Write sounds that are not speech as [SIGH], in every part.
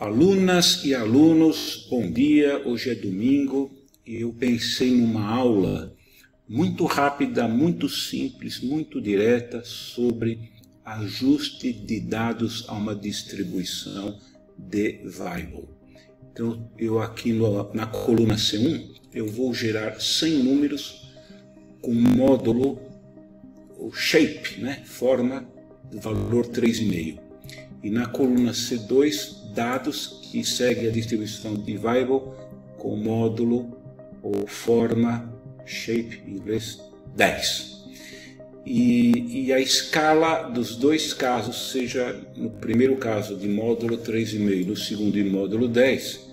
Alunas e alunos, bom dia. Hoje é domingo e eu pensei numa aula muito rápida, muito simples, muito direta sobre ajuste de dados a uma distribuição de Weibull. Então, eu aqui no, na coluna C1, eu vou gerar 100 números com módulo, o shape, né? forma, valor 3,5. E na coluna C2, dados que seguem a distribuição de Weibull com módulo ou forma, shape em inglês, 10. E, e, a escala dos dois casos, seja no primeiro caso de módulo 3,5 no segundo de módulo 10,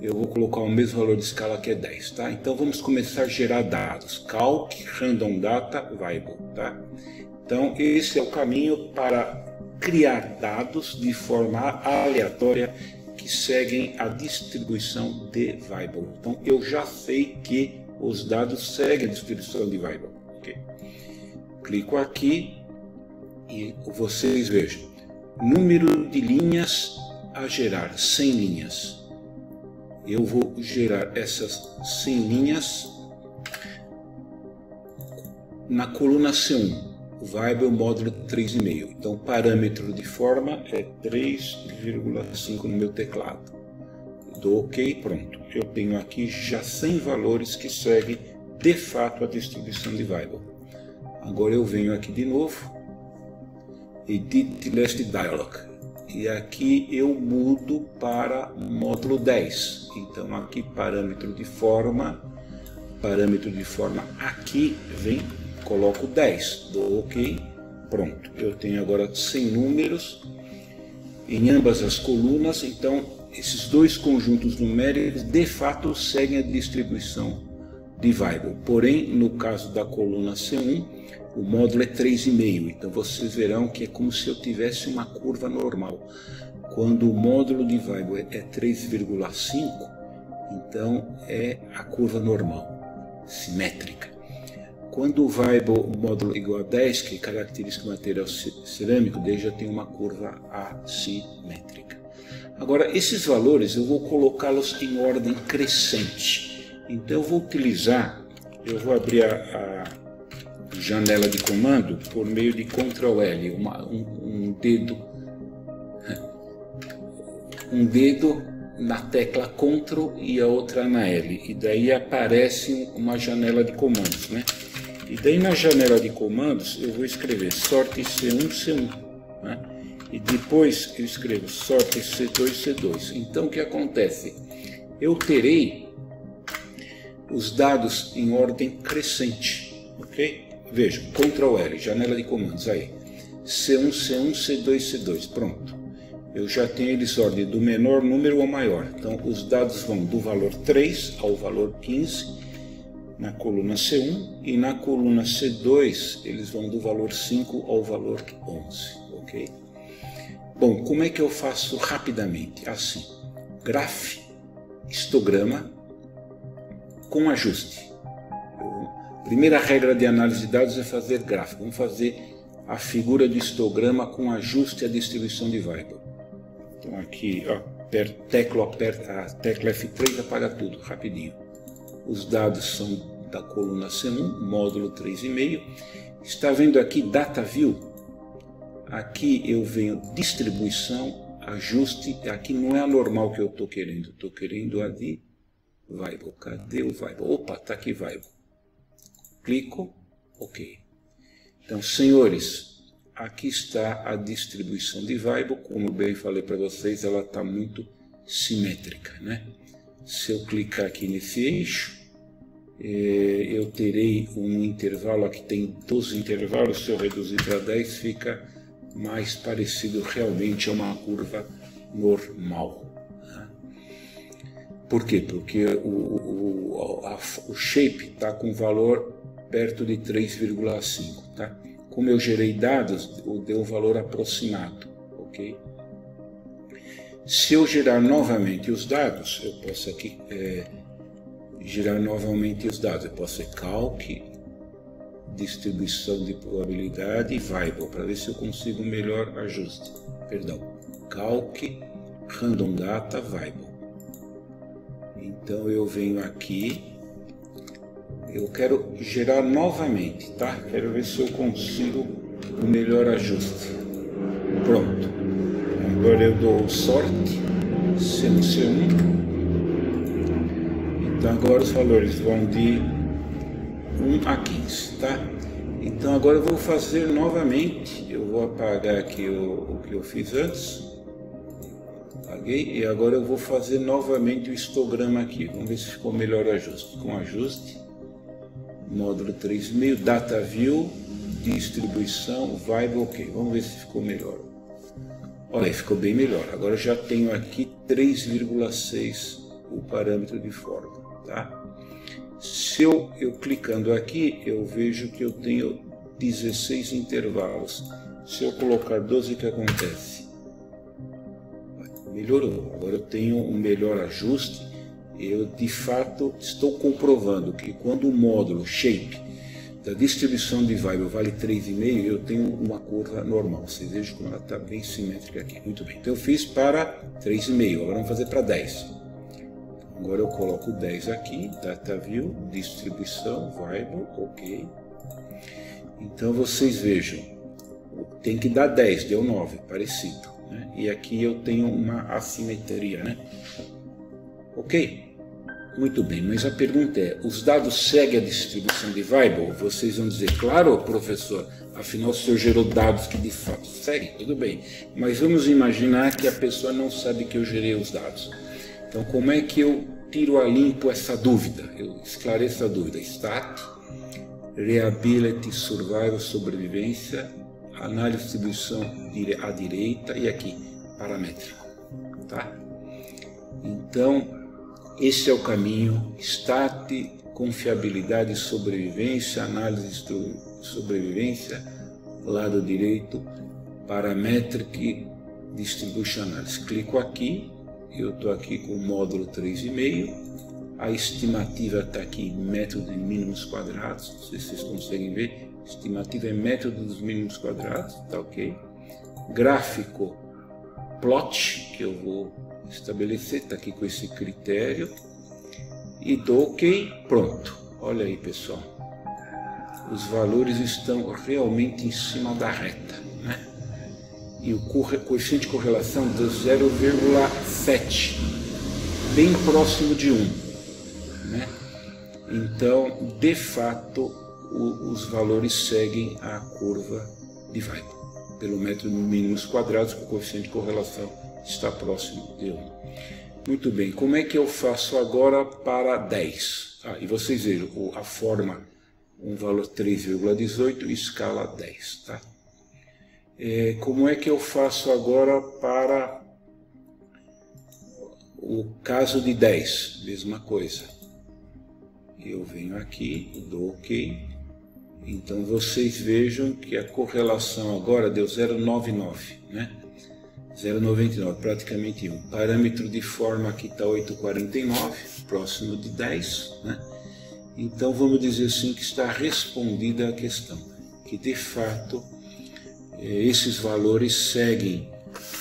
eu vou colocar o mesmo valor de escala que é 10, tá? Então vamos começar a gerar dados. Calc, Random Data, Weibull, tá? Então esse é o caminho para criar dados de forma aleatória que seguem a distribuição de Weibull. Então eu já sei que os dados seguem a distribuição de Weibull. Okay? Clico aqui e vocês vejam. Número de linhas a gerar, 100 linhas eu vou gerar essas 100 linhas na coluna C1, Vibe módulo 3,5. Então, parâmetro de forma é 3,5 no meu teclado. Dou OK, pronto. Eu tenho aqui já 100 valores que seguem de fato a distribuição de Vibe. Agora eu venho aqui de novo, Edit Last Dialog e aqui eu mudo para módulo 10. Então aqui parâmetro de forma, parâmetro de forma aqui vem, coloco 10, dou OK, pronto. Eu tenho agora 100 números em ambas as colunas, então esses dois conjuntos numéricos de fato seguem a distribuição de Weibull. Porém, no caso da coluna C1, o módulo é 3,5, então vocês verão que é como se eu tivesse uma curva normal. Quando o módulo de Weibull é 3,5, então é a curva normal, simétrica. Quando o módulo igual a 10, que característica do material cerâmico, daí já tem uma curva assimétrica. Agora, esses valores eu vou colocá-los em ordem crescente. Então eu vou utilizar, eu vou abrir a, a janela de comando por meio de Ctrl L, uma, um, um dedo [LAUGHS] um dedo na tecla Ctrl e a outra na L e daí aparece uma janela de comandos, né? E daí na janela de comandos eu vou escrever sorte C1 C1, né? E depois eu escrevo sorte C2 C2. Então o que acontece? Eu terei os dados em ordem crescente, ok? Vejam, Ctrl L, janela de comandos aí. C1, C1, C2, C2, pronto. Eu já tenho eles ordem do menor número ao maior. Então os dados vão do valor 3 ao valor 15 na coluna C1 e na coluna C2 eles vão do valor 5 ao valor 11, ok? Bom, como é que eu faço rapidamente? Assim, graph, histograma com ajuste. Primeira regra de análise de dados é fazer gráfico. Vamos fazer a figura do histograma com ajuste à distribuição de Weibull. Então aqui, ó, tecla, aperta, a tecla F3 apaga tudo, rapidinho. Os dados são da coluna C1, módulo 3,5. Está vendo aqui Data View? Aqui eu venho distribuição, ajuste. Aqui não é a normal que eu estou querendo. Estou querendo a de Weibull. Cadê o Weibull? Opa, está aqui Weibull clico OK. Então, senhores, aqui está a distribuição de Weibull. Como bem falei para vocês, ela está muito simétrica. Né? Se eu clicar aqui nesse eixo, eh, eu terei um intervalo, aqui tem 12 intervalos, se eu reduzir para 10, fica mais parecido realmente a uma curva normal. Né? Por quê? Porque o, o, a, o shape está com valor perto de 3,5, tá? Como eu gerei dados, eu dei um valor aproximado, ok? Se eu gerar novamente os dados, eu posso aqui é, gerar novamente os dados. Eu posso ser calc, distribuição de probabilidade e Weibull, para ver se eu consigo melhor ajuste. Perdão, calc, random data variable. Então eu venho aqui, eu quero gerar novamente, tá? Quero ver se eu consigo o melhor ajuste. Pronto. Agora eu dou sorte, C1. Então agora os valores vão de 1 a 15, tá? Então agora eu vou fazer novamente, eu vou apagar aqui o, o que eu fiz antes, apaguei, e agora eu vou fazer novamente o histograma aqui, vamos ver se ficou melhor ajuste, com ajuste, módulo 3.5, data view, distribuição, vibe, ok, vamos ver se ficou melhor. Olha, ficou bem melhor, agora eu já tenho aqui 3,6 o parâmetro de forma, tá? Se eu, eu clicando aqui, eu vejo que eu tenho 16 intervalos. Se eu colocar 12, o que acontece? Melhorou. Agora eu tenho um melhor ajuste. Eu, de fato, estou comprovando que quando o módulo shape da distribuição de variable vale 3,5, eu tenho uma curva normal. Vocês vejam como ela está bem simétrica aqui. Muito bem. Então eu fiz para 3,5. Agora vamos fazer para 10. Agora eu coloco 10 aqui, data view, distribuição, variable, ok. Então vocês vejam, tem que dar 10, deu 9, parecido. Né? E aqui eu tenho uma assimetria, né? Ok, muito bem, mas a pergunta é, os dados seguem a distribuição de variable? Vocês vão dizer, claro, professor, afinal o senhor gerou dados que de fato seguem, tudo bem. Mas vamos imaginar que a pessoa não sabe que eu gerei os dados. Então, como é que eu tiro a limpo essa dúvida? Eu esclareço a dúvida. Stat, Reability, Survival, Sobrevivência, Análise de Distribuição à direita e aqui, paramétrico. Tá? Então, esse é o caminho. Stat, confiabilidade e sobrevivência, análise de sobrevivência, lado direito, parametric, distribution analysis. Clico aqui eu estou aqui com o módulo 3,5. A estimativa está aqui, método de mínimos quadrados. Não sei se vocês conseguem ver. Estimativa é método dos mínimos quadrados, tá ok? Gráfico plot, que eu vou estabelecer, está aqui com esse critério. E dou ok, pronto. Olha aí, pessoal. Os valores estão realmente em cima da reta, né? e o coeficiente de correlação de 0,7, bem próximo de 1. Né? Então, de fato, o, os valores seguem a curva de Weibull, pelo método mínimos quadrados, que o coeficiente de correlação está próximo de 1. Muito bem, como é que eu faço agora para 10? Ah, e vocês vejam, a forma, um valor 3,18, escala 10, tá? É, como é que eu faço agora para o caso de 10? Mesma coisa. Eu venho aqui, dou OK. Então vocês vejam que a correlação agora deu 0,99, né? 0,99, praticamente 1. Parâmetro de forma aqui está 8,49, próximo de 10, né? Então vamos dizer assim que está respondida a questão, que de fato é, esses valores seguem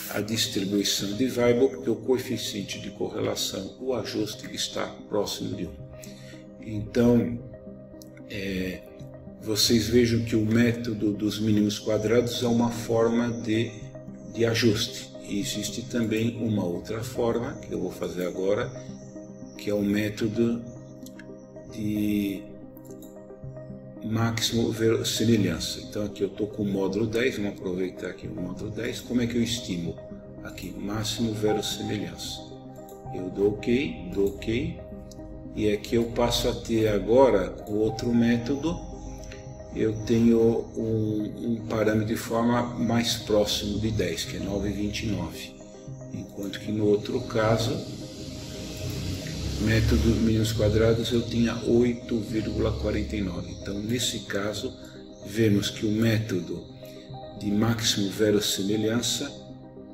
a distribuição de Weibull, porque o coeficiente de correlação, o ajuste, está próximo de 1. Então, é, vocês vejam que o método dos mínimos quadrados é uma forma de, de ajuste. E existe também uma outra forma, que eu vou fazer agora, que é o método de máximo verossimilhança. Então aqui eu estou com o módulo 10, vamos aproveitar aqui o módulo 10. Como é que eu estimo? Aqui, máximo verossimilhança. Eu dou OK, dou OK, e aqui eu passo a ter agora o outro método, eu tenho um, um parâmetro de forma mais próximo de 10, que é 9,29. Enquanto que no outro caso, método mínimos quadrados eu tinha 8,49. Então, nesse caso, vemos que o método de máximo verossimilhança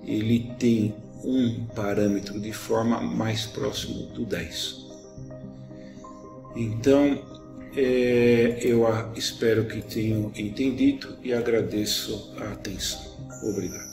ele tem um parâmetro de forma mais próximo do 10. Então, é, eu espero que tenham entendido e agradeço a atenção. Obrigado.